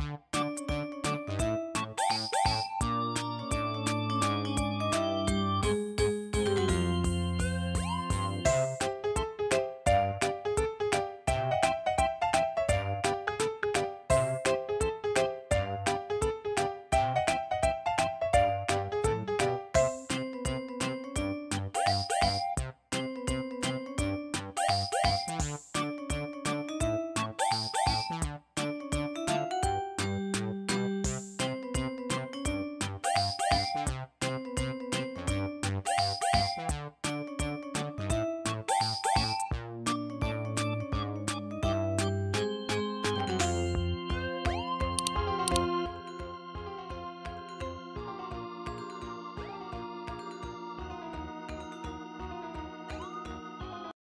you